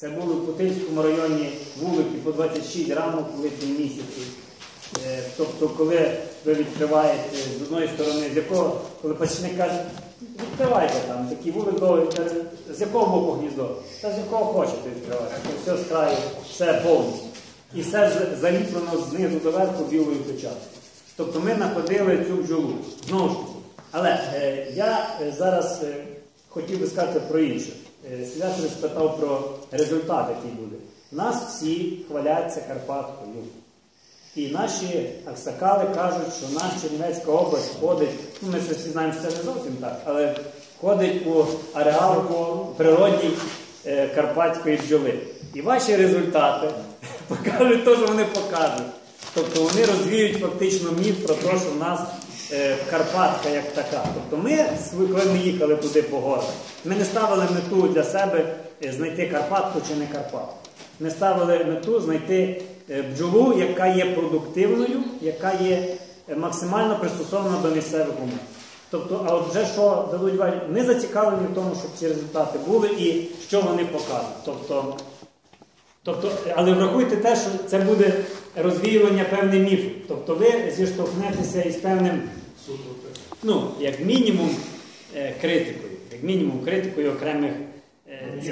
Це були в Путильському районі вулики по 26 ранок в липні місяці. Е, Тобто, коли ви відкриваєте з одної сторони, з якого, коли пасічник каже, відкривайте там такий вулик з якого боку гніздо? Та з якого хочете відкривати. Все з краю, все повністю. І все заліплено знизу до верху білою печаткою. Тобто ми находили цю бджолу. Знову ж таки. Але е, я е, зараз е, хотів би сказати про інше. Е, спитав про результат, який буде. Нас всі хваляться Карпаткою. І наші аксакали кажуть, що наша Чернівецька область входить, ну ми всі знаємо, що це не зовсім так, але входить у ареал природній е, карпатської бджоли. І ваші результати покажуть те, що вони покажуть. Тобто вони розвіють фактично міф про те, що в нас Карпатка як така. Тобто ми, коли ми їхали туди по горах, ми не ставили мету для себе е, знайти Карпатку чи не Карпатку. Ми ставили мету знайти е, бджолу, яка є продуктивною, яка є е, максимально пристосована до місцевих умов. Тобто, а от вже що дадуть варі, ми зацікавлені в тому, щоб ці результати були і що вони покажуть. Тобто, тобто, але врахуйте те, що це буде розвіювання певних міфів. Тобто ви зіштовхнетеся із певним, ну, як мінімум, е, критикою, як мінімум критикою окремих е,